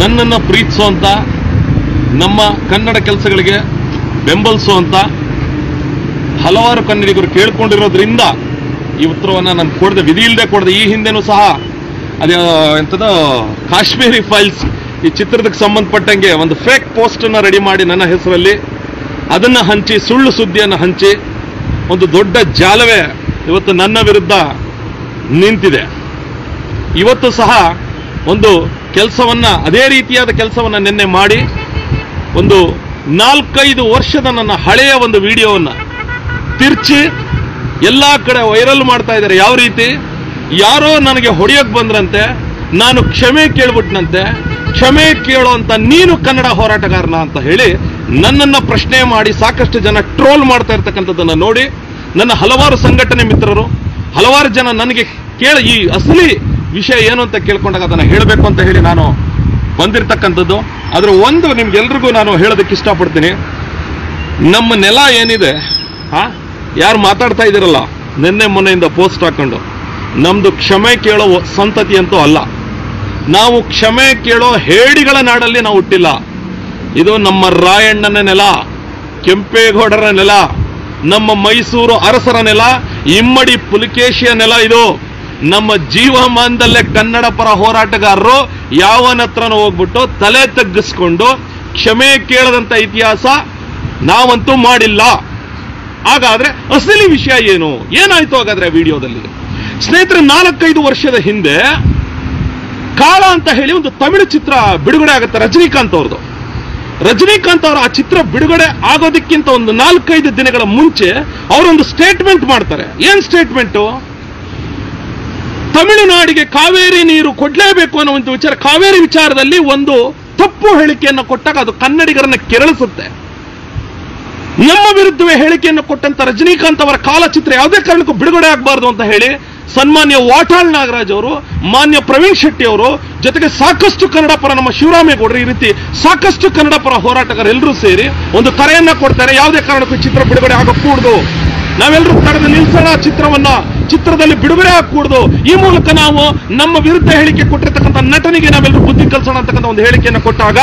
ನನ್ನನ್ನು ಪ್ರೀತಿಸುವಂತ ನಮ್ಮ ಕನ್ನಡ ಕೆಲಸಗಳಿಗೆ ಬೆಂಬಲಿಸುವಂತ ಹಲವಾರು ಕನ್ನಡಿಗರು ಕೇಳ್ಕೊಂಡಿರೋದ್ರಿಂದ ಈ ಉತ್ತರವನ್ನ ನಾನು ಕೊಡದೆ, ವಿಧಿ ಇಲ್ಲದೆ ಕೊಡದೆ. ಈ ಹಿಂದೆನೂ ಸಹ ಅದೇ ಎಂಥದ ಕಾಶ್ಮೀರಿ ಫೈಲ್ಸ್ ಈ ಚಿತ್ರದಕ್ಕೆ ಸಂಬಂಧಪಟ್ಟಂಗೆ ಒಂದು ಫೇಕ್ ಪೋಸ್ಟನ್ನು ರೆಡಿ ಮಾಡಿ ನನ್ನ ಹೆಸರಲ್ಲಿ. ಅದನ್ನ ಹಂಚಿ, ಸುಳ್ಳು ಸುದ್ದಿಯನ್ನು ಹಂಚಿ, ಒಂದು ದೊಡ್ಡ ಜಾಲವೇ ಇವತ್ತು ನನ್ನ ವಿರುದ್ಧ ನಿಂತಿದೆ. ಇವತ್ತು ಸಹ ಒಂದು ಕೆಲಸವನ್ನ, ಅದೇ ರೀತಿಯಾದ ಕೆಲಸವನ್ನ ನಿನ್ನೆ ಮಾಡಿ, ಒಂದು ನಾಲ್ಕೈದು ವರ್ಷದ ನನ್ನ ಹಳೆಯ ಒಂದು ವಿಡಿಯೋವನ್ನ ತಿರ್ಚಿ, ಎಲ್ಲಾ ಕಡೆ ವೈರಲ್ ಮಾಡ್ತಾ ಇದ್ದಾರೆ. ಯಾವ ರೀತಿ? ಯಾರೋ ನನಗೆ ಹೊಡೆಯೋಕೆ ಬಂದ್ರಂತೆ, ನಾನು ಕ್ಷಮೆ ಕೇಳ್ಬಿಟ್ನಂತೆ, ಕ್ಷಮೆ ಕೇಳೋಂತ ನೀನು ಕನ್ನಡ ಹೋರಾಟಗಾರನ ಅಂತ ಹೇಳಿ ನನ್ನನ್ನ ಪ್ರಶ್ನೆ ಮಾಡಿ ಸಾಕಷ್ಟು ಜನ ಟ್ರೋಲ್ ಮಾಡ್ತಾ ಇರ್ತಕ್ಕಂಥದ್ದನ್ನ ನೋಡಿ, ನನ್ನ ಹಲವಾರು ಸಂಘಟನೆ ಮಿತ್ರರು, ಹಲವಾರು ಜನ ನನಗೆ ಕೇಳ, ಈ ಅಸಲಿ ವಿಷಯ ಏನು ಅಂತ ಕೇಳ್ಕೊಂಡಾಗ ಅದನ್ನು ಹೇಳಬೇಕು ಅಂತ ಹೇಳಿ ನಾನು ಬಂದಿರತಕ್ಕಂಥದ್ದು. ಆದರೆ ಒಂದು ನಿಮ್ಗೆಲ್ರಿಗೂ ನಾನು ಹೇಳೋದಕ್ಕೆ ಇಷ್ಟಪಡ್ತೀನಿ. ನಮ್ಮ ನೆಲ ಏನಿದೆ ಆ ಯಾರು ಮಾತಾಡ್ತಾ ಇದ್ದೀರಲ್ಲ, ನಿನ್ನೆ ಮೊನ್ನೆಯಿಂದ ಪೋಸ್ಟ್ ಹಾಕ್ಕೊಂಡು ನಮ್ಮದು ಕ್ಷಮೆ ಕೇಳೋ ಸಂತತಿ ಅಂತೂ ಅಲ್ಲ. ನಾವು ಕ್ಷಮೆ ಕೇಳೋ ಹೇಡಿಗಳ ನಾಡಲ್ಲಿ ನಾವು ಹುಟ್ಟಿಲ್ಲ. ಇದು ನಮ್ಮ ರಾಯಣ್ಣನ ನೆಲ, ಕೆಂಪೇಗೌಡರ ನೆಲ, ನಮ್ಮ ಮೈಸೂರು ಅರಸರ ನೆಲ, ಇಮ್ಮಡಿ ಪುಲಿಕೇಶಿಯ ನೆಲ ಇದು. ನಮ್ಮ ಜೀವಮಾನದಲ್ಲೇ ಕನ್ನಡ ಪರ ಹೋರಾಟಗಾರರು ಯಾವನ ಹತ್ರನೂ ಹೋಗ್ಬಿಟ್ಟು ತಲೆ ತಗ್ಗಿಸ್ಕೊಂಡು ಕ್ಷಮೆ ಕೇಳದಂತ ಇತಿಹಾಸ ನಾವಂತೂ ಮಾಡಿಲ್ಲ. ಹಾಗಾದ್ರೆ ಅಸಲಿ ವಿಷಯ ಏನು? ಏನಾಯ್ತು ಹಾಗಾದ್ರೆ ವಿಡಿಯೋದಲ್ಲಿ? ಸ್ನೇಹಿತರೆ, ನಾಲ್ಕೈದು ವರ್ಷದ ಹಿಂದೆ ಕಾಳ ಅಂತ ಹೇಳಿ ಒಂದು ತಮಿಳು ಚಿತ್ರ ಬಿಡುಗಡೆ ಆಗುತ್ತೆ, ರಜನಿಕಾಂತ್ ಅವ್ರದ್ದು. ರಜನಿಕಾಂತ್ ಅವರು ಆ ಚಿತ್ರ ಬಿಡುಗಡೆ ಆಗೋದಕ್ಕಿಂತ ಒಂದು ನಾಲ್ಕೈದು ದಿನಗಳ ಮುಂಚೆ ಅವರೊಂದು ಸ್ಟೇಟ್ಮೆಂಟ್ ಮಾಡ್ತಾರೆ. ಏನ್ ಸ್ಟೇಟ್ಮೆಂಟು ತಮಿಳುನಾಡಿಗೆ ಕಾವೇರಿ ನೀರು ಕೊಡಲೇಬೇಕು ಅನ್ನೋ ಒಂದು ವಿಚಾರ, ಕಾವೇರಿ ವಿಚಾರದಲ್ಲಿ ಒಂದು ತಪ್ಪು ಹೇಳಿಕೆಯನ್ನು ಕೊಟ್ಟಾಗ ಅದು ಕನ್ನಡಿಗರನ್ನ ಕೆರಳಿಸುತ್ತೆ. ನಮ್ಮ ವಿರುದ್ಧವೇ ಹೇಳಿಕೆಯನ್ನು ಕೊಟ್ಟಂತ ರಜನಿಕಾಂತ್ ಅವರ ಕಾಲಚಿತ್ರ ಯಾವುದೇ ಕಾರಣಕ್ಕೂ ಬಿಡುಗಡೆ ಆಗಬಾರ್ದು ಅಂತ ಹೇಳಿ ಸನ್ಮಾನ್ಯ ವಾಟಾಳ್ ನಾಗರಾಜ್ ಅವರು, ಮಾನ್ಯ ಪ್ರವೀಣ್ ಶೆಟ್ಟಿ ಅವರು, ಜೊತೆಗೆ ಸಾಕಷ್ಟು ಕನ್ನಡ ಪರ ನಮ್ಮ ಶಿವರಾಮೇಗೌಡರು ಈ ರೀತಿ ಸಾಕಷ್ಟು ಕನ್ನಡ ಪರ ಹೋರಾಟಗಾರರು ಎಲ್ಲರೂ ಸೇರಿ ಒಂದು ಕರೆಯನ್ನ ಕೊಡ್ತಾರೆ. ಯಾವುದೇ ಕಾರಣಕ್ಕೂ ಚಿತ್ರ ಬಿಡುಗಡೆ ಆಗಕೂಡದು. ನಾವೆಲ್ಲರೂ ತಡೆದು ನಿಲ್ಸೋಣ ಚಿತ್ರವನ್ನ. ಚಿತ್ರದಲ್ಲಿ ಬಿಡುಗಡೆ ಆಗಕೂಡುದು ಈ ಮೂಲಕ ನಾವು ನಮ್ಮ ವಿರುದ್ಧ ಹೇಳಿಕೆ ಕೊಟ್ಟಿರ್ತಕ್ಕಂಥ ನಟನಿಗೆ ನಾವೆಲ್ಲರೂ ಬುದ್ಧಿ ಕಲಿಸೋಣ ಅಂತಕ್ಕಂಥ ಒಂದು ಹೇಳಿಕೆಯನ್ನು ಕೊಟ್ಟಾಗ,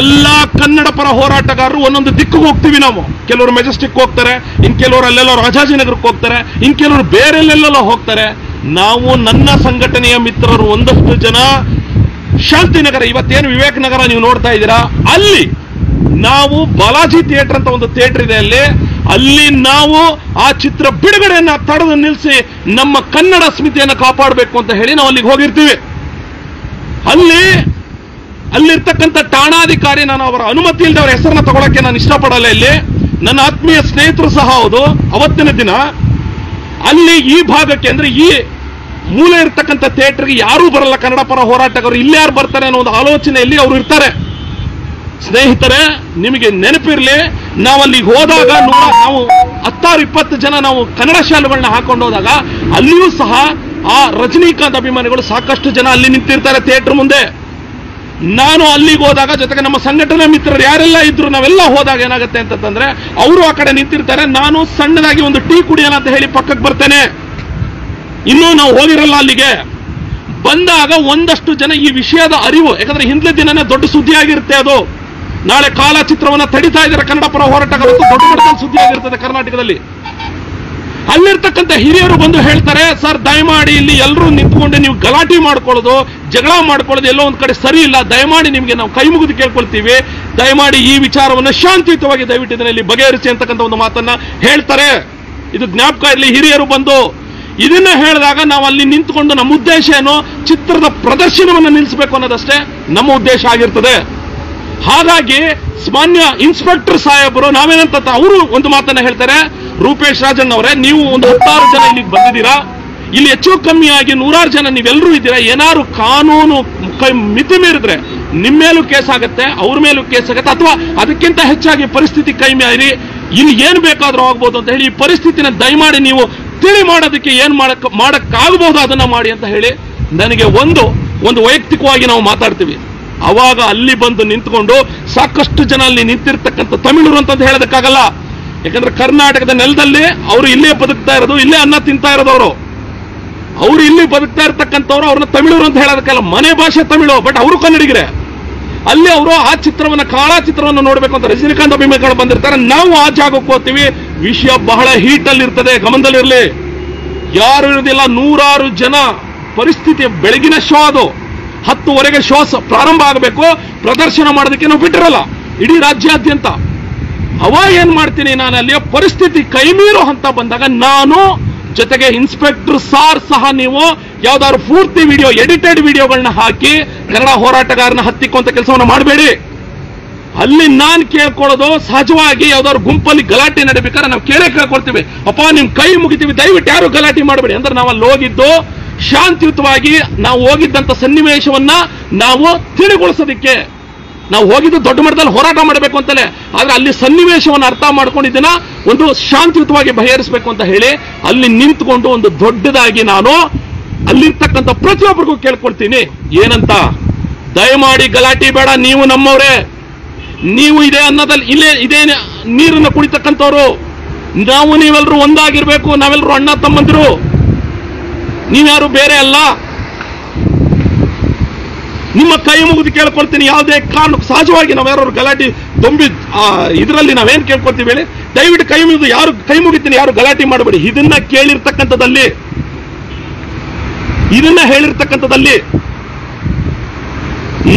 ಎಲ್ಲಾ ಕನ್ನಡ ಪರ ಹೋರಾಟಗಾರರು ಒಂದೊಂದು ದಿಕ್ಕಿಗೆ ಹೋಗ್ತೀವಿ ನಾವು. ಕೆಲವರು ಮೆಜೆಸ್ಟಿಕ್ ಹೋಗ್ತಾರೆ, ಇನ್ ಕೆಲವರು ಅಲ್ಲೆಲ್ಲೋ ರಾಜಾಜಿನಗರಕ್ಕೆ ಹೋಗ್ತಾರೆ, ಇನ್ ಕೆಲವರು ಬೇರೆಲ್ಲೆಲ್ಲೆಲ್ಲ ಹೋಗ್ತಾರೆ. ನಾವು ನನ್ನ ಸಂಘಟನೆಯ ಮಿತ್ರರು ಒಂದಷ್ಟು ಜನ. ಶಾಂತಿನಗರ ಇವತ್ತೇನು ವಿವೇಕ ನಗರ ನೀವು ನೋಡ್ತಾ ಇದ್ದೀರಾ? ಅಲ್ಲಿ ನಾವು ಬಾಲಾಜಿ ಥಿಯೇಟರ್ ಅಂತ ಒಂದು ಥಿಯೇಟರ್ ಇದೆ ಅಲ್ಲಿ. ಅಲ್ಲಿ ನಾವು ಆ ಚಿತ್ರ ಬಿಡುಗಡೆಯನ್ನ ತಡೆದು ನಿಲ್ಲಿಸಿ ನಮ್ಮ ಕನ್ನಡ ಸ್ಮಿತಿಯನ್ನು ಕಾಪಾಡಬೇಕು ಅಂತ ಹೇಳಿ ನಾವು ಅಲ್ಲಿಗೆ ಹೋಗಿರ್ತೀವಿ. ಅಲ್ಲಿ, ಅಲ್ಲಿರ್ತಕ್ಕಂಥ ಠಾಣಾಧಿಕಾರಿ ನಾನು ಅವರ ಅನುಮತಿ ಇಲ್ಲದೆ ಅವರ ಹೆಸರನ್ನ ತಗೊಳಕ್ಕೆ ನಾನು ಇಷ್ಟಪಡಲ್ಲ ಇಲ್ಲಿ. ನನ್ನ ಆತ್ಮೀಯ ಸ್ನೇಹಿತರು ಸಹ ಹೌದು, ಅವತ್ತಿನ ದಿನ ಅಲ್ಲಿ ಈ ಭಾಗಕ್ಕೆ ಅಂದ್ರೆ ಈ ಮೂಲೆ ಇರ್ತಕ್ಕಂಥ ಥಿಯೇಟರ್ಗೆ ಯಾರೂ ಬರಲ್ಲ, ಕನ್ನಡ ಪರ ಹೋರಾಟಗಾರರು ಇಲ್ಲಿ ಯಾರು ಬರ್ತಾರೆ ಅನ್ನೋ ಒಂದು ಆಲೋಚನೆಯಲ್ಲಿ ಅವರು ಇರ್ತಾರೆ. ಸ್ನೇಹಿತರೆ, ನಿಮಗೆ ನೆನಪಿರ್ಲಿ ನಾವು ಅಲ್ಲಿಗೆ ಹೋದಾಗ ನೂರ ನಾವು ಹತ್ತಾರು ಇಪ್ಪತ್ತು ಜನ ನಾವು ಕನ್ನಡ ಶಾಲೆಗಳನ್ನ ಹಾಕೊಂಡು ಹೋದಾಗ ಅಲ್ಲಿಯೂ ಸಹ ಆ ರಜನಿಕಾಂತ್ ಅಭಿಮಾನಿಗಳು ಸಾಕಷ್ಟು ಜನ ಅಲ್ಲಿ ನಿಂತಿರ್ತಾರೆ ಥಿಯೇಟರ್ ಮುಂದೆ. ನಾನು ಅಲ್ಲಿಗೆ ಹೋದಾಗ ಜೊತೆಗೆ ನಮ್ಮ ಸಂಘಟನಾ ಮಿತ್ರರು ಯಾರೆಲ್ಲ ಇದ್ರು, ನಾವೆಲ್ಲ ಹೋದಾಗ ಏನಾಗುತ್ತೆ ಅಂತಂದ್ರೆ ಅವರು ಆ ಕಡೆ ನಿಂತಿರ್ತಾರೆ, ನಾನು ಸಣ್ಣದಾಗಿ ಒಂದು ಟೀ ಕುಡಿಯೋಣ ಅಂತ ಹೇಳಿ ಪಕ್ಕಕ್ಕೆ ಬರ್ತೇನೆ. ಇನ್ನೂ ನಾವು ಹೋಗಿರಲ್ಲ ಅಲ್ಲಿಗೆ. ಬಂದಾಗ ಒಂದಷ್ಟು ಜನ ಈ ವಿಷಯದ ಅರಿವು, ಯಾಕಂದ್ರೆ ಹಿಂದಿನ ದಿನನೇ ದೊಡ್ಡ ಸುದ್ದಿ ಆಗಿರುತ್ತೆ ಅದು. ನಾಳೆ ಕಾಲ ಚಿತ್ರವನ್ನು ತಡಿತಾ ಇದ್ದಾರೆ ಕನ್ನಡ ಪರ ಹೋರಾಟಗಾರರು ದೊಡ್ಡ ಮಟ್ಟದಲ್ಲಿ ಸುದ್ದಿ ಆಗಿರ್ತದೆ ಕರ್ನಾಟಕದಲ್ಲಿ. ಅಲ್ಲಿರ್ತಕ್ಕಂಥ ಹಿರಿಯರು ಬಂದು ಹೇಳ್ತಾರೆ, ಸರ್, ದಯಮಾಡಿ ಇಲ್ಲಿ ಎಲ್ಲರೂ ನಿಂತ್ಕೊಂಡು ನೀವು ಗಲಾಟೆ ಮಾಡ್ಕೊಳ್ಳೋದು, ಜಗಳ ಮಾಡ್ಕೊಳ್ಳೋದು ಎಲ್ಲೋ ಒಂದು ಕಡೆ ಸರಿ ಇಲ್ಲ. ದಯಮಾಡಿ ನಿಮಗೆ ನಾವು ಕೈ ಮುಗಿದು ಕೇಳ್ಕೊಳ್ತೀವಿ. ದಯಮಾಡಿ ಈ ವಿಚಾರವನ್ನು ಶಾಂತಿಯುತವಾಗಿ ದಯವಿಟ್ಟು ಇದರಲ್ಲಿ ಬಗೆಹರಿಸಿ ಅಂತಕ್ಕಂಥ ಒಂದು ಮಾತನ್ನ ಹೇಳ್ತಾರೆ. ಇದು ಜ್ಞಾಪಕ ಇರಲಿ, ಹಿರಿಯರು ಬಂದು ಇದನ್ನ ಹೇಳಿದಾಗ ನಾವು ಅಲ್ಲಿ ನಿಂತ್ಕೊಂಡು ನಮ್ಮ ಉದ್ದೇಶ ಏನು? ಚಿತ್ರದ ಪ್ರದರ್ಶನವನ್ನು ನಿಲ್ಲಿಸಬೇಕು ಅನ್ನೋದಷ್ಟೇ ನಮ್ಮ ಉದ್ದೇಶ ಆಗಿರ್ತದೆ. ಹಾಗಾಗಿ ಮಾನ್ಯ ಇನ್ಸ್ಪೆಕ್ಟರ್ ಸಾಹೇಬರು ನಾವೇನಂತ ಅವರು ಒಂದು ಮಾತನ್ನ ಹೇಳ್ತಾರೆ. ರೂಪೇಶ್ ರಾಜನ್ ಅವರೇ, ನೀವು ಒಂದು ಹತ್ತಾರು ಜನ ಇಲ್ಲಿಗೆ ಬಂದಿದ್ದೀರಾ? ಇಲ್ಲಿ ಹೆಚ್ಚು ಕಮ್ಮಿಯಾಗಿ ನೂರಾರು ಜನ ನೀವೆಲ್ಲರೂ ಇದ್ದೀರಾ? ಏನಾರು ಕಾನೂನು ಕೈ ಮಿತಿ ಮೀರಿದ್ರೆ ನಿಮ್ಮ ಮೇಲೂ ಕೇಸ್ ಆಗುತ್ತೆ, ಅವ್ರ ಮೇಲೂ ಕೇಸ್ ಆಗುತ್ತೆ, ಅಥವಾ ಅದಕ್ಕಿಂತ ಹೆಚ್ಚಾಗಿ ಪರಿಸ್ಥಿತಿ ಕೈ ಮೀರಿ ಇಲ್ಲಿ ಏನ್ ಬೇಕಾದ್ರೂ ಆಗ್ಬೋದು ಅಂತ ಹೇಳಿ ಈ ಪರಿಸ್ಥಿತಿನ ದಯಮಾಡಿ ನೀವು ತಿಳಿ ಮಾಡೋದಕ್ಕೆ ಏನ್ ಮಾಡಕ್ ಮಾಡಕ್ಕಾಗಬಹುದು ಅದನ್ನ ಮಾಡಿ ಅಂತ ಹೇಳಿ ನನಗೆ ಒಂದು ಒಂದು ವೈಯಕ್ತಿಕವಾಗಿ ನಾವು ಮಾತಾಡ್ತೀವಿ. ಅವಾಗ ಅಲ್ಲಿ ಬಂದು ನಿಂತ್ಕೊಂಡು ಸಾಕಷ್ಟು ಜನ ಅಲ್ಲಿ ನಿಂತಿರ್ತಕ್ಕಂಥ ತಮಿಳರು ಅಂತ ಹೇಳೋದಕ್ಕಾಗಲ್ಲ. ಯಾಕಂದ್ರೆ ಕರ್ನಾಟಕದ ನೆಲದಲ್ಲಿ ಅವರು ಇಲ್ಲೇ ಬದುಕ್ತಾ ಇರೋದು, ಇಲ್ಲೇ ಅನ್ನ ತಿಂತಾ ಇರೋದು ಅವರು. ಅವರು ಇಲ್ಲಿ ಬದುಕ್ತಾ ಇರ್ತಕ್ಕಂಥವ್ರು ಅವ್ರನ್ನ ತಮಿಳರು ಅಂತ ಹೇಳೋದಕ್ಕಲ್ಲ ಮನೆ ಭಾಷೆ ತಮಿಳು ಬಟ್ ಅವರು ಕನ್ನಡಿಗರೇ. ಅಲ್ಲಿ ಅವರು ಆ ಚಿತ್ರವನ್ನ, ಕಾಳ ಚಿತ್ರವನ್ನು ನೋಡಬೇಕು ಅಂತ ರಜನಿಕಾಂತ್ ಅಭಿಮಾನಿಗಳು ಬಂದಿರ್ತಾರೆ. ನಾವು ಆ ಜಾಗಕ್ಕೆ ಹೋಗ್ತೀವಿ. ವಿಷಯ ಬಹಳ ಹೀಟ್ ಅಲ್ಲಿ ಇರ್ತದೆ, ಗಮನದಲ್ಲಿರಲಿ. ಯಾರು ಇರೋದಿಲ್ಲ ನೂರಾರು ಜನ. ಪರಿಸ್ಥಿತಿ ಬೆಳಗಿನ ಶೋ ಅದು. ಹತ್ತುವರೆಗೆ ಶ್ವಾಸ ಪ್ರಾರಂಭ ಆಗಬೇಕು, ಪ್ರದರ್ಶನ ಮಾಡೋದಕ್ಕೆ ನಾವು ಬಿಟ್ಟಿರಲ್ಲ, ಇಡೀ ರಾಜ್ಯಾದ್ಯಂತ. ಅವ ಏನ್ ಮಾಡ್ತೀನಿ ನಾನು ಅಲ್ಲಿಯ, ಪರಿಸ್ಥಿತಿ ಕೈಮೀರೋ ಅಂತ ಬಂದಾಗ ನಾನು ಜೊತೆಗೆ ಇನ್ಸ್ಪೆಕ್ಟರ್ ಸಾರ್ ಸಹ ನೀವು ಯಾವ್ದಾದ್ರು ಪೂರ್ತಿ ವಿಡಿಯೋ, ಎಡಿಟೆಡ್ ವಿಡಿಯೋಗಳನ್ನ ಹಾಕಿ, ಕನ್ನಡ ಹೋರಾಟಗಾರನ ಹತ್ತಿಕ್ಕುವಂತ ಕೆಲಸವನ್ನು ಮಾಡಬೇಡಿ. ಅಲ್ಲಿ ನಾನ್ ಕೇಳ್ಕೊಳ್ಳೋದು ಸಹಜವಾಗಿ ಯಾವ್ದಾದ್ರು ಗುಂಪಲ್ಲಿ ಗಲಾಟೆ ನಡೀಬೇಕಾದ್ರೆ ನಾವು ಕೇಳೇ ಕೇಳ್ಕೊಳ್ತೀವಿ. ಅಪ್ಪ, ನಿಮ್ ಕೈ ಮುಗಿತೀವಿ, ದಯವಿಟ್ಟು ಯಾರು ಗಲಾಟೆ ಮಾಡಬೇಡಿ. ಅಂದ್ರೆ ನಾವು ಅಲ್ಲಿ ಹೋಗಿದ್ದು ಶಾಂತಿಯುತವಾಗಿ ನಾವು ಹೋಗಿದ್ದಂತ ಸನ್ನಿವೇಶವನ್ನ ನಾವು ತಿಳಿಗೊಳಿಸೋದಕ್ಕೆ. ನಾವು ಹೋಗಿದ್ದು ದೊಡ್ಡ ಮಟ್ಟದಲ್ಲಿ ಹೋರಾಟ ಮಾಡಬೇಕು ಅಂತಲೇ. ಆದ್ರೆ ಅಲ್ಲಿ ಸನ್ನಿವೇಶವನ್ನು ಅರ್ಥ ಮಾಡ್ಕೊಂಡು ಒಂದು ಶಾಂತಿಯುತವಾಗಿ ಬಗೆಹರಿಸಬೇಕು ಅಂತ ಹೇಳಿ ಅಲ್ಲಿ ನಿಂತ್ಕೊಂಡು ಒಂದು ದೊಡ್ಡದಾಗಿ ನಾನು ಅಲ್ಲಿರ್ತಕ್ಕಂಥ ಪ್ರತಿಯೊಬ್ಬರಿಗೂ ಕೇಳ್ಕೊಳ್ತೀನಿ. ಏನಂತ? ದಯಮಾಡಿ ಗಲಾಟೆ ಬೇಡ, ನೀವು ನಮ್ಮವರೇ. ನೀವು ಇದೇ ಅನ್ನದಲ್ಲಿ, ಇಲ್ಲೇ ಇದೇ ನೀರನ್ನು ಕುಡಿತಕ್ಕಂಥವ್ರು. ನಾವು ನೀವೆಲ್ಲರೂ ಒಂದಾಗಿರ್ಬೇಕು ನಾವೆಲ್ಲರೂ ಅಣ್ಣ ತಮ್ಮಂದಿರು. ನೀವ್ಯಾರು ಬೇರೆ ಅಲ್ಲ? ನಿಮ್ಮ ಕೈ ಮುಗಿದು ಕೇಳ್ಕೊಳ್ತೀನಿ. ಯಾವುದೇ ಕಾರಣಕ್ಕೂ ಸಹಜವಾಗಿ ನಾವು ಯಾರು ಗಲಾಟೆ ದೊಂಬಿ ಇದರಲ್ಲಿ ನಾವೇನ್ ಕೇಳ್ಕೊಳ್ತೀವಿ ಹೇಳಿ? ದಯವಿಟ್ಟು ಕೈ ಮುಗಿದು ಯಾರು ಕೈ ಮುಗಿತೀನಿ, ಯಾರು ಗಲಾಟೆ ಮಾಡಬೇಡಿ. ಇದನ್ನ ಕೇಳಿರ್ತಕ್ಕಂಥದ್ದಲ್ಲಿ, ಇದನ್ನ ಹೇಳಿರ್ತಕ್ಕಂಥದ್ದಲ್ಲಿ,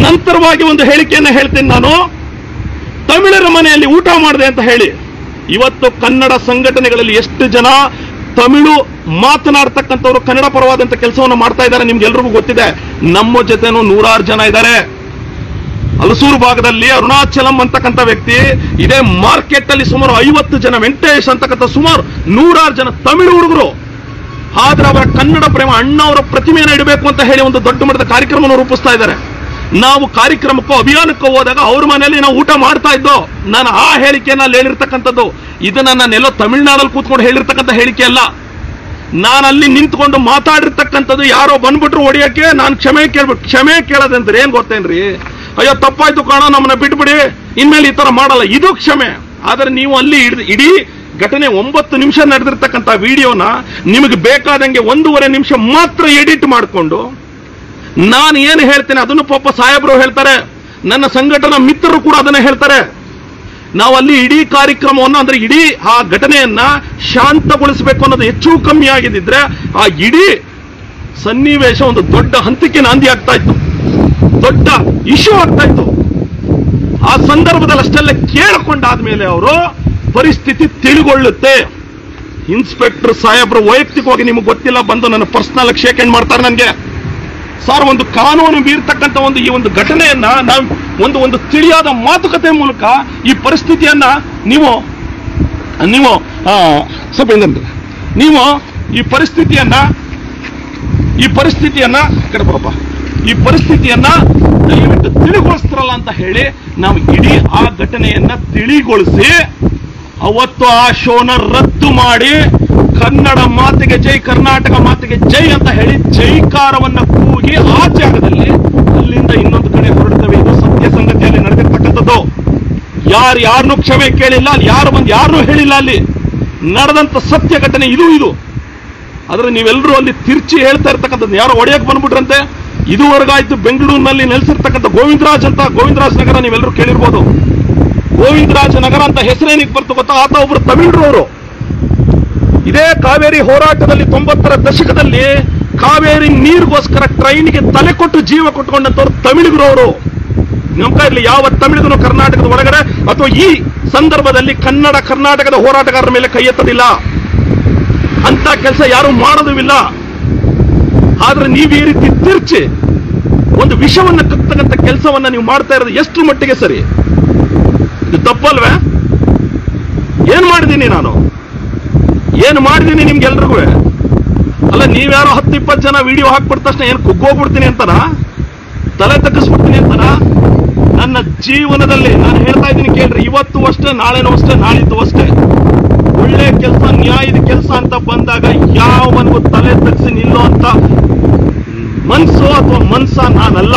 ನಂತರವಾಗಿ ಒಂದು ಹೇಳಿಕೆಯನ್ನ ಹೇಳ್ತೀನಿ ನಾನು. ತಮಿಳರ ಮನೆಯಲ್ಲಿ ಊಟ ಮಾಡಿದೆ ಅಂತ ಹೇಳಿ. ಇವತ್ತು ಕನ್ನಡ ಸಂಘಟನೆಗಳಲ್ಲಿ ಎಷ್ಟು ಜನ ತಮಿಳು ಮಾತನಾಡ್ತಕ್ಕಂಥವ್ರು ಕನ್ನಡ ಪರವಾದಂತ ಕೆಲಸವನ್ನು ಮಾಡ್ತಾ ಇದ್ದಾರೆ, ನಿಮ್ಗೆಲ್ರಿಗೂ ಗೊತ್ತಿದೆ. ನಮ್ಮ ಜೊತೆನೂ ನೂರಾರು ಜನ ಇದ್ದಾರೆ. ಹಲಸೂರು ಭಾಗದಲ್ಲಿ ಅರುಣಾಚಲಂ ಅಂತಕ್ಕಂಥ ವ್ಯಕ್ತಿ, ಇದೇ ಮಾರ್ಕೆಟ್ ಅಲ್ಲಿ ಸುಮಾರು ಐವತ್ತು ಜನ ವೆಂಕಟೇಶ್ ಅಂತಕ್ಕಂಥ ಸುಮಾರು ನೂರಾರು ಜನ ತಮಿಳು ಹುಡುಗರು. ಆದ್ರೆ ಅವರ ಕನ್ನಡ ಪ್ರೇಮ, ಅಣ್ಣ ಅವರ ಪ್ರತಿಮೆಯನ್ನು ಇಡಬೇಕು ಅಂತ ಹೇಳಿ ಒಂದು ದೊಡ್ಡ ಮಟ್ಟದ ಕಾರ್ಯಕ್ರಮವನ್ನು ರೂಪಿಸ್ತಾ ಇದ್ದಾರೆ. ನಾವು ಕಾರ್ಯಕ್ರಮಕ್ಕೂ, ಅಭಿಯಾನಕ್ಕೂ ಹೋದಾಗ ಅವ್ರ ಮನೆಯಲ್ಲಿ ನಾವು ಊಟ ಮಾಡ್ತಾ ಇದ್ದೋ, ನಾನು ಆ ಹೇಳಿಕೆಯನ್ನು ಅಲ್ಲಿ ಹೇಳಿರ್ತಕ್ಕಂಥದ್ದು. ಇದನ್ನ ನಾನೆಲ್ಲೋ ತಮಿಳ್ನಾಡಲ್ಲಿ ಕೂತ್ಕೊಂಡು ಹೇಳಿರ್ತಕ್ಕಂಥ ಹೇಳಿಕೆ ಅಲ್ಲ. ನಾನು ಅಲ್ಲಿ ನಿಂತ್ಕೊಂಡು ಮಾತಾಡಿರ್ತಕ್ಕಂಥದ್ದು ಯಾರೋ ಬಂದ್ಬಿಟ್ರು ಹೊಡಿಯೋಕ್ಕೆ ನಾನು ಕ್ಷಮೆ ಕೇಳ್ಬೇಕು ಕ್ಷಮೆ ಕೇಳೋದಂದ್ರೆ ಏನ್ ಗೊತ್ತೇನ್ರಿ? ಅಯ್ಯೋ, ತಪ್ಪಾಯ್ತು ಕಾಣ, ನಮ್ಮನ್ನ ಬಿಟ್ಬಿಡಿ. ಇನ್ಮೇಲೆ ಈ ತರ ಮಾಡಲ್ಲ. ಇದು ಕ್ಷಮೆ. ಆದರೆ ನೀವು ಅಲ್ಲಿ ಇಡೀ ಘಟನೆ ಒಂಬತ್ತು ನಿಮಿಷ ನಡೆದಿರ್ತಕ್ಕಂಥ ವಿಡಿಯೋನ ನಿಮಗೆ ಬೇಕಾದಂಗೆ ಒಂದೂವರೆ ನಿಮಿಷ ಮಾತ್ರ ಎಡಿಟ್ ಮಾಡಿಕೊಂಡು ನಾನು ಏನು ಹೇಳ್ತೇನೆ, ಅದನ್ನು ಪಾಪ ಸಾಹೇಬರು ಹೇಳ್ತಾರೆ. ನನ್ನ ಸಂಘಟನಾ ಮಿತ್ರರು ಕೂಡ ಅದನ್ನ ಹೇಳ್ತಾರೆ. ನಾವು ಅಲ್ಲಿ ಇಡೀ ಕಾರ್ಯಕ್ರಮವನ್ನು, ಅಂದ್ರೆ ಇಡೀ ಆ ಘಟನೆಯನ್ನ ಶಾಂತಗೊಳಿಸಬೇಕು ಅನ್ನೋದು ಹೆಚ್ಚು ಕಮ್ಮಿ ಆಗಿದ್ದಿದ್ರೆ ಆ ಇಡೀ ಸನ್ನಿವೇಶ ಒಂದು ದೊಡ್ಡ ಹಂತಕ್ಕೆ ನಾಂದಿ ಆಗ್ತಾ ಇತ್ತು. ದೊಡ್ಡ ಇಶ್ಯೂ ಆಗ್ತಾ ಇತ್ತು. ಆ ಸಂದರ್ಭದಲ್ಲಿ ಅಷ್ಟೆಲ್ಲ ಕೇಳಿಕೊಂಡಾದ್ಮೇಲೆ ಅವರು ಪರಿಸ್ಥಿತಿ ತಿಳಿಗೊಳ್ಳುತ್ತೆ. ಇನ್ಸ್ಪೆಕ್ಟರ್ ಸಾಹೇಬ್ರು ವೈಯಕ್ತಿಕವಾಗಿ ನಿಮಗೆ ಗೊತ್ತಿಲ್ಲ, ಬಂದು ನನ್ನ ಪರ್ಸನಲ್ ಶೇಕ್ ಹ್ಯಾಂಡ್ ಮಾಡ್ತಾರೆ ನನಗೆ. ಸರ್, ಒಂದು ಕಾನೂನು ಮೀರ್ತಕ್ಕಂಥ ಒಂದು ಈ ಒಂದು ಘಟನೆಯನ್ನ ನಾವು ಒಂದು ಒಂದು ತಿಳಿಯಾದ ಮಾತುಕತೆ ಮೂಲಕ ಈ ಪರಿಸ್ಥಿತಿಯನ್ನ ನೀವು ನೀವು ಸ್ವಲ್ಪ ನೀವು ಈ ಪರಿಸ್ಥಿತಿಯನ್ನ ಈ ಪರಿಸ್ಥಿತಿಯನ್ನ ಈ ಕಡೆ ಬರಪ್ಪ. ಈ ಪರಿಸ್ಥಿತಿಯನ್ನ ದಯವಿಟ್ಟು ತಿಳಿಗೊಳಿಸ್ತಾರಲ್ಲ ಅಂತ ಹೇಳಿ ನಾವು ಇಡೀ ಆ ಘಟನೆಯನ್ನ ತಿಳಿಗೊಳಿಸಿ ಅವತ್ತು ಆ ಶೋನ ರದ್ದು ಮಾಡಿ ಕನ್ನಡ ಮಾತಿಗೆ ಜೈ, ಕರ್ನಾಟಕ ಮಾತಿಗೆ ಜೈ ಅಂತ ಹೇಳಿ ಜೈಕಾರವನ್ನ ಕೂಗಿ ಆ ಜಾಗದಲ್ಲಿ ಅಲ್ಲಿಂದ ಇನ್ನೊಂದು ಕಡೆ ಹೊರಡ್ತವೆ. ಇದು ಸತ್ಯ ಸಂಗತಿಯಲ್ಲಿ ನಡೆದಿರ್ತಕ್ಕಂಥದ್ದು. ಯಾರು ಯಾರನ್ನೂ ಕ್ಷಮೆ ಕೇಳಿಲ್ಲ, ಅಲ್ಲಿ ಯಾರು ಬಂದು ಯಾರನ್ನೂ ಹೇಳಿಲ್ಲ ಅಲ್ಲಿ. ನಡೆದಂತ ಸತ್ಯ ಘಟನೆ ಇದು ಇದು. ಆದ್ರೆ ನೀವೆಲ್ಲರೂ ಅಲ್ಲಿ ತಿರ್ಚಿ ಹೇಳ್ತಾ ಇರ್ತಕ್ಕಂಥದ್ದು. ಯಾರು ಒಡೆಯಕ್ಕೆ ಬಂದ್ಬಿಟ್ರಂತೆ. ಇದುವರೆಗಾಯ್ತು ಬೆಂಗಳೂರಿನಲ್ಲಿ ನೆಲೆಸಿರ್ತಕ್ಕಂಥ ಗೋವಿಂದರಾಜ್ ಅಂತ ಗೋವಿಂದರಾಜ್ ನಗರ ನೀವೆಲ್ಲರೂ ಕೇಳಿರ್ಬೋದು. ಗೋವಿಂದರಾಜ ನಗರ ಅಂತ ಹೆಸರೇನಿಗೆ ಬರ್ತು ಗೊತ್ತಾ? ಆತ ಒಬ್ರು ತಮಿಳರು ಅವರು ಇದೇ ಕಾವೇರಿ ಹೋರಾಟದಲ್ಲಿ ತೊಂಬತ್ತರ ದಶಕದಲ್ಲಿ ಕಾವೇರಿ ನೀರಿಗೋಸ್ಕರ ಟ್ರೈನ್ಗೆ ತಲೆ ಕೊಟ್ಟು ಜೀವ ಕೊಟ್ಟುಕೊಂಡಂತವ್ರು ತಮಿಳಿಗರು ಅವರು. ನಮ್ಕ ಇಲ್ಲಿ ಯಾವ ತಮಿಳಿಗನು ಕರ್ನಾಟಕದ ಒಳಗಡೆ ಅಥವಾ ಈ ಸಂದರ್ಭದಲ್ಲಿ ಕನ್ನಡ ಕರ್ನಾಟಕದ ಹೋರಾಟಗಾರರ ಮೇಲೆ ಕೈ ಎತ್ತದಿಲ್ಲ. ಅಂತ ಕೆಲಸ ಯಾರು ಮಾಡೋದಿಲ್ಲ ಆದ್ರೆ ನೀವು ಈ ರೀತಿ ತಿರ್ಚಿ ಒಂದು ವಿಷವನ್ನ ಕತ್ತಕ್ಕಂಥ ಕೆಲಸವನ್ನ ನೀವು ಮಾಡ್ತಾ ಇರೋದು ಎಷ್ಟು ಮಟ್ಟಿಗೆ ಸರಿ? ಇದು ತಪ್ಪಲ್ವೇ? ಏನ್ ಮಾಡಿದ್ದೀನಿ ನಾನು? ಏನು ಮಾಡಿದ್ದೀನಿ ನಿಮ್ಗೆಲ್ರಿಗೂ? ಅಲ್ಲ, ನೀವ್ಯಾರೋ ಹತ್ತು ಇಪ್ಪತ್ತು ಜನ ವಿಡಿಯೋ ಹಾಕ್ಬಿಟ್ಟ ತಕ್ಷಣ ಏನು ಕುಗ್ಗೋಗ್ಬಿಡ್ತೀನಿ ಅಂತಾರ? ತಲೆ ತಗ್ಗಿಸ್ಬಿಡ್ತೀನಿ ಅಂತಾರ? ನನ್ನ ಜೀವನದಲ್ಲಿ ನಾನು ಹೇಳ್ತಾ ಇದ್ದೀನಿ ಕೇಳ್ರಿ, ಇವತ್ತು ಅಷ್ಟೇ, ನಾಳೆನೂ ಅಷ್ಟೇ, ನಾಳಿದ್ದು ಅಷ್ಟೇ. ಒಳ್ಳೆ ಕೆಲಸ, ನ್ಯಾಯದ ಕೆಲಸ ಅಂತ ಬಂದಾಗ ಯಾವನಿಗೂ ತಲೆ ತಗ್ಸಿ ನಿಲ್ಲೋ ಅಂತ ಮನ್ಸು ಅಥವಾ ಮನ್ಸ ನಾನಲ್ಲ.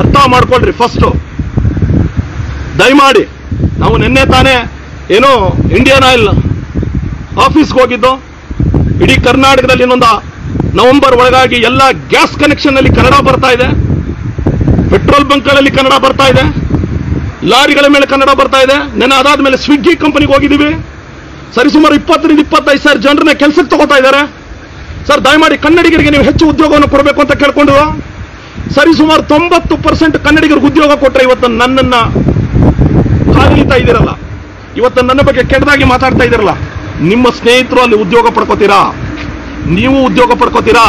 ಅರ್ಥ ಮಾಡ್ಕೊಳ್ರಿ ಫಸ್ಟು ದಯಮಾಡಿ, ನಾವು ನಿನ್ನೆ ತಾನೇ ಏನೋ ಇಂಡಿಯನ್ ಆಯಿಲ್ ಆಫೀಸ್ಗೆ ಹೋಗಿದ್ದು, ಇಡೀ ಕರ್ನಾಟಕದಲ್ಲಿ ಇನ್ನೊಂದು ನವೆಂಬರ್ ಒಳಗಾಗಿ ಎಲ್ಲ ಗ್ಯಾಸ್ ಕನೆಕ್ಷನ್ ಅಲ್ಲಿ ಕನ್ನಡ ಬರ್ತಾ ಇದೆ. ಪೆಟ್ರೋಲ್ ಬಂಕ್ಗಳಲ್ಲಿ ಕನ್ನಡ ಬರ್ತಾ ಇದೆ. ಲಾರಿಗಳ ಮೇಲೆ ಕನ್ನಡ ಬರ್ತಾ ಇದೆ. ನೆನೆ ಅದಾದ್ಮೇಲೆ ಸ್ವಿಗ್ಗಿ ಕಂಪನಿಗೆ ಹೋಗಿದ್ದೀವಿ. ಸರಿಸುಮಾರು ಇಪ್ಪತ್ತರಿಂದ ಇಪ್ಪತ್ತೈದು ಸಾವಿರ ಜನರನ್ನ ಕೆಲಸಕ್ಕೆ ತಗೋತಾ ಇದ್ದಾರೆ. ಸರ್, ದಯಮಾಡಿ ಕನ್ನಡಿಗರಿಗೆ ನೀವು ಹೆಚ್ಚು ಉದ್ಯೋಗವನ್ನು ಕೊಡಬೇಕು ಅಂತ ಕೇಳ್ಕೊಂಡು. ಸರಿಸುಮಾರು ತೊಂಬತ್ತು ಪರ್ಸೆಂಟ್ ಕನ್ನಡಿಗರಿಗೆ ಉದ್ಯೋಗ ಕೊಟ್ಟರೆ ಇವತ್ತು ನನ್ನನ್ನು ಕಾಲಿತಾ ಇದ್ದೀರಲ್ಲ. ಇವತ್ತು ನನ್ನ ಬಗ್ಗೆ ಕೆಟ್ಟದಾಗಿ ಮಾತಾಡ್ತಾ ಇದ್ದೀರಲ್ಲ. ನಿಮ್ಮ ಸ್ನೇಹಿತರು ಅಲ್ಲಿ ಉದ್ಯೋಗ ಪಡ್ಕೋತೀರಾ? ನೀವು ಉದ್ಯೋಗ ಪಡ್ಕೋತೀರಾ?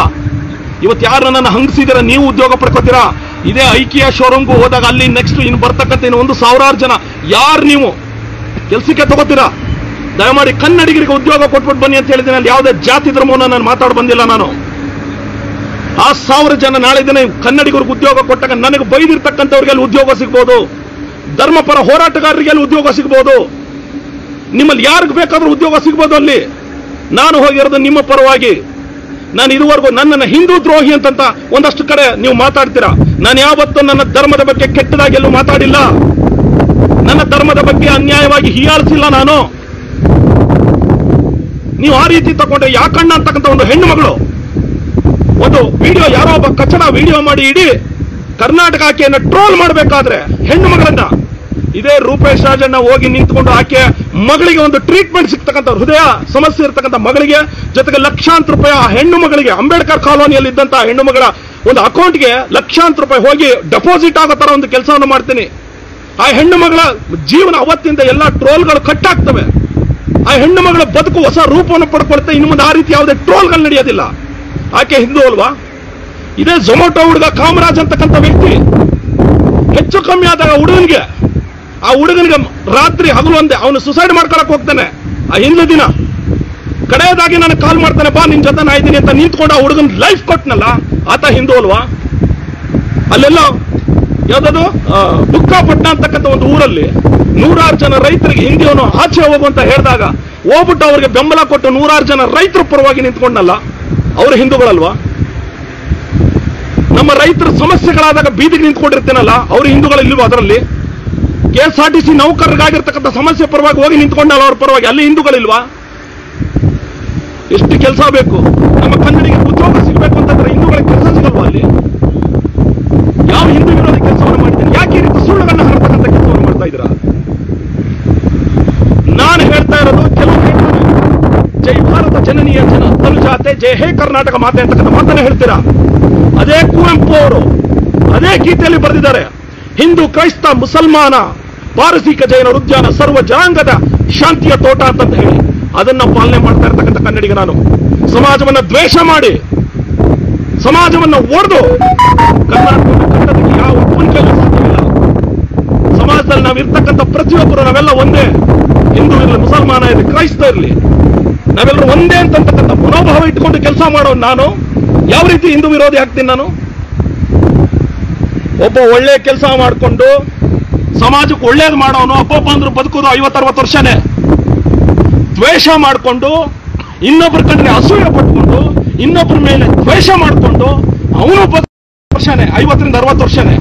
ಇವತ್ತು ಯಾರು ನನ್ನನ್ನು ಹಂಗಿಸಿದಿರ? ನೀವು ಉದ್ಯೋಗ ಪಡ್ಕೋತೀರಾ? ಇದೇ ಐಕಿಯಾ ಶೋರೂಮ್ಗೂ ಹೋದಾಗ ಅಲ್ಲಿ ನೆಕ್ಸ್ಟ್ ಇನ್ನು ಬರ್ತಕ್ಕಂಥ ಇನ್ನು ಒಂದು ಸಾವಿರಾರು ಜನ. ಯಾರು ನೀವು? ಕೆಲಸಕ್ಕೆ ತಗೋತೀರಾ? ದಯಮಾಡಿ ಕನ್ನಡಿಗರಿಗೆ ಉದ್ಯೋಗ ಕೊಟ್ಬಿಟ್ಟು ಬನ್ನಿ ಅಂತ ಹೇಳಿದ್ದೀನಿ. ಅಲ್ಲಿ ಯಾವುದೇ ಜಾತಿ ಧರ್ಮವನ್ನು ನಾನು ಮಾತಾಡಿ ಬಂದಿಲ್ಲ ನಾನು. ಆ ಸಾವಿರ ಜನ ನಾಳೆ ದಿನ ಕನ್ನಡಿಗರಿಗೆ ಉದ್ಯೋಗ ಕೊಟ್ಟಾಗ ನನಗೆ ಬೈದಿರ್ತಕ್ಕಂಥವ್ರಿಗೆ ಉದ್ಯೋಗ ಸಿಗ್ಬೋದು. ಧರ್ಮಪರ ಹೋರಾಟಗಾರರಿಗೆ ಅಲ್ಲಿ ಉದ್ಯೋಗ ಸಿಗ್ಬೋದು. ನಿಮ್ಮಲ್ಲಿ ಯಾರಿಗೆ ಬೇಕಾದ್ರೂ ಉದ್ಯೋಗ ಸಿಗ್ಬೋದು ಅಲ್ಲಿ. ನಾನು ಹೋಗಿರೋದು ನಿಮ್ಮ ಪರವಾಗಿ. ನಾನು ಇದುವರೆಗೂ ನನ್ನನ್ನು ಹಿಂದೂ ದ್ರೋಹಿ ಅಂತಂತ ಒಂದಷ್ಟು ಕಡೆ ನೀವು ಮಾತಾಡ್ತೀರಾ? ನಾನು ಯಾವತ್ತೂ ನನ್ನ ಧರ್ಮದ ಬಗ್ಗೆ ಕೆಟ್ಟದಾಗಿ ಎಲ್ಲೂ ಮಾತಾಡಿಲ್ಲ. ನನ್ನ ಧರ್ಮದ ಬಗ್ಗೆ ಅನ್ಯಾಯವಾಗಿ ಹೀಯಾಳಿಸಿಲ್ಲ ನಾನು. ನೀವು ಆ ರೀತಿ ತಗೊಂಡ್ರೆ ಯಾಕಣ್ಣ ಅಂತಕ್ಕಂಥ ಒಂದು ಹೆಣ್ಣು ಮಗಳು? ಒಂದು ವಿಡಿಯೋ ಯಾರೋ ಒಬ್ಬ ಕಚಡ ವಿಡಿಯೋ ಮಾಡಿ ಇಡೀ ಕರ್ನಾಟಕ ಆಕೆಯನ್ನು ಟ್ರೋಲ್ ಮಾಡಬೇಕಾದ್ರೆ ಹೆಣ್ಣು ಮಗಳನ್ನ ಇದೇ ರೂಪೇಶ್ ರಾಜಣ್ಣ ಹೋಗಿ ನಿಂತ್ಕೊಂಡು ಆಕೆ ಮಗಳಿಗೆ ಒಂದು ಟ್ರೀಟ್ಮೆಂಟ್ ಸಿಗ್ತಕ್ಕಂಥ ಹೃದಯ ಸಮಸ್ಯೆ ಇರ್ತಕ್ಕಂಥ ಮಗಳಿಗೆ, ಜೊತೆಗೆ ಲಕ್ಷಾಂತರ ರೂಪಾಯಿ ಆ ಹೆಣ್ಣು ಮಗಳಿಗೆ, ಅಂಬೇಡ್ಕರ್ ಕಾಲೋನಿಯಲ್ಲಿ ಇದ್ದಂತಹ ಹೆಣ್ಣು ಮಗಳ ಒಂದು ಅಕೌಂಟ್ಗೆ ಲಕ್ಷಾಂತರ ರೂಪಾಯಿ ಹೋಗಿ ಡೆಪಾಸಿಟ್ ಆಗೋ ತರ ಒಂದು ಕೆಲಸವನ್ನು ಮಾಡ್ತೀನಿ. ಆ ಹೆಣ್ಣು ಮಗಳ ಜೀವನ ಅವತ್ತಿಂದ ಎಲ್ಲ ಟ್ರೋಲ್ಗಳು ಕಟ್ಟಾಗ್ತವೆ ಆ ಹೆಣ್ಣು ಮಗಳ ಬದುಕು ಹೊಸ ರೂಪವನ್ನು ಪಡ್ಕೊಳುತ್ತೆ ಇನ್ನು ಮುಂದೆ ಆ ರೀತಿ ಯಾವುದೇ ಟ್ರೋಲ್ಗಳು ನಡೆಯೋದಿಲ್ಲ. ಆಕೆ ಹಿಂದೂ ಅಲ್ವಾ? ಇದೇ ಝೊಮ್ಯಾಟೊ ಹುಡುಗ ಕಾಮರಾಜ್ ಅಂತಕ್ಕಂಥ ವ್ಯಕ್ತಿ. ಹೆಚ್ಚು ಕಮ್ಮಿ ಆದಾಗ ಹುಡುಗನಿಗೆ ಆ ಹುಡುಗನಿಗೆ ರಾತ್ರಿ ಹಗಲು ಒಂದೇ ಅವನು ಸುಸೈಡ್ ಮಾಡ್ಕೊಳಕ್ ಹೋಗ್ತಾನೆ. ಆ ಹಿಂದೆ ದಿನ. ಕಡೆಯದಾಗಿ ನಾನು ಕಾಲ್ ಮಾಡ್ತಾನೆ, ಬಾ, ನಿನ್ ಜೊತೆ ನಾ ಇದ್ದೀನಿ ಅಂತ ನಿಂತ್ಕೊಂಡು ಆ ಹುಡುಗನ್ ಲೈಫ್ ಕೊಟ್ನಲ್ಲ, ಆತ ಹಿಂದೂ ಅಲ್ವಾ? ಅಲ್ಲೆಲ್ಲ, ಯಾವ್ದದು? ಬುಕ್ಕಾಪಟ್ಟಣ ಅಂತಕ್ಕಂಥ ಒಂದು ಊರಲ್ಲಿ ನೂರಾರು ಜನ ರೈತರಿಗೆ ಹಿಂದಿಯವನು ಆಚೆ ಹೋಗು ಅಂತ ಹೇಳಿದಾಗ, ಹೋಗ್ಬಿಟ್ಟು ಅವರಿಗೆ ಬೆಂಬಲ ಕೊಟ್ಟು ನೂರಾರು ಜನ ರೈತರ ಪರವಾಗಿ ನಿಂತ್ಕೊಂಡಲ್ಲ ಅವರು ಹಿಂದೂಗಳಲ್ವಾ? ನಮ್ಮ ರೈತರ ಸಮಸ್ಯೆಗಳಾದಾಗ ಬೀದಿಗೆ ನಿಂತ್ಕೊಂಡಿರ್ತೇನಲ್ಲ, ಅವರು ಹಿಂದೂಗಳಿಲ್ವಾ ಅದರಲ್ಲಿ? K S R T C ನೌಕರರಿಗಾಗಿರ್ತಕ್ಕಂಥ ಸಮಸ್ಯೆ ಪರವಾಗಿ ಹೋಗಿ ನಿಂತ್ಕೊಂಡಲ್ಲ ಅವ್ರ ಪರವಾಗಿ ಅಲ್ಲಿ ಹಿಂದೂಗಳಿಲ್ವಾ? ಎಷ್ಟು ಕೆಲಸ ಬೇಕು? ನಮ್ಮ ಕನ್ನಡಿಗೆ ಉದ್ಯೋಗ ಸಿಗಬೇಕು ಅಂತಂದ್ರೆ ಹಿಂದೂಗಳಿಗೆ ಕೆಲಸ ಸಿಗಲ್ವಾ ಅಲ್ಲಿ? ಯಾವ ಹಿಂದೂ ವಿರೋಧಿ ಕೆಲಸವನ್ನು ಮಾಡಿದ್ದೀನಿ ಯಾಕೆ ಈ ರೀತಿ ಸುಳ್ಳುಗಳನ್ನ ಹರಡ್ತಕ್ಕಂಥ ಕೆಲಸವನ್ನು ಮಾಡ್ತಾ ಇದ್ದೀರಾ? ನಾನು ಹೇಳ್ತಾ ಇರೋದು ಕೆಲವು ಜೈ ಭಾರತ ಜನನೀಯ ಜನ ತನುಜಾತೆ ಜೈ ಹೇ ಕರ್ನಾಟಕ ಮಾತೆ ಅಂತಕ್ಕಂಥ ಮಾತನ್ನ ಹೇಳ್ತೀರಾ? ಅದೇ ಕುವೆಂಪು ಅವರು, ಅದೇ ಗೀತೆಯಲ್ಲಿ ಬರೆದಿದ್ದಾರೆ. ಹಿಂದೂ ಕ್ರೈಸ್ತ ಮುಸಲ್ಮಾನ ಪಾರಸೀಕ ಜೈನ ಉದ್ಯಾನ ಸರ್ವ ಜನಾಂಗದ ಶಾಂತಿಯ ತೋಟ ಅಂತಂತ ಹೇಳಿ ಅದನ್ನ ಪಾಲನೆ ಮಾಡ್ತಾ ಇರ್ತಕ್ಕಂಥ ಕನ್ನಡಿಗ ನಾನು. ಸಮಾಜವನ್ನ ದ್ವೇಷ ಮಾಡಿ, ಸಮಾಜವನ್ನ ಒಡೆದು ಕರ್ನಾಟಕ ಯಾವ ಕೈಲೂ ಸಾಧ್ಯವಿಲ್ಲ. ಸಮಾಜದಲ್ಲಿ ನಾವು ಇರ್ತಕ್ಕಂಥ ಪ್ರತಿಯೊಬ್ಬರು, ನಾವೆಲ್ಲ ಒಂದೇ. ಹಿಂದೂ ಇರಲಿ, ಮುಸಲ್ಮಾನ ಇರಲಿ, ಕ್ರೈಸ್ತ ಇರಲಿ, ನಾವೆಲ್ಲರೂ ಒಂದೇ ಅಂತಕ್ಕಂಥ ಮನೋಭಾವ ಇಟ್ಕೊಂಡು ಕೆಲಸ ಮಾಡೋ ನಾನು. ಯಾವ ರೀತಿ ಹಿಂದೂ ವಿರೋಧಿ ಆಗ್ತೀನಿ ನಾನು? ಒಬ್ಬ ಒಳ್ಳೆ ಕೆಲಸ ಮಾಡಿಕೊಂಡು ಸಮಾಜಕ್ಕೆ ಒಳ್ಳೇದು ಮಾಡೋನು ಅಪ್ಪಪ್ಪ ಅಂದ್ರು ಬದುಕೋದು ಐವತ್ತರವತ್ತು ವರ್ಷನೇ. ದ್ವೇಷ ಮಾಡಿಕೊಂಡು ಇನ್ನೊಬ್ಬರ ಕಂಡ್ರೆ ಅಸೂಯೆ ಪಟ್ಕೊಂಡು ಇನ್ನೊಬ್ಬರ ಮೇಲೆ ದ್ವೇಷ ಮಾಡಿಕೊಂಡು ಅವನು ಬದುಕು ವರ್ಷನೇ ಐವತ್ತರಿಂದ ಅರವತ್ತು ವರ್ಷನೇ.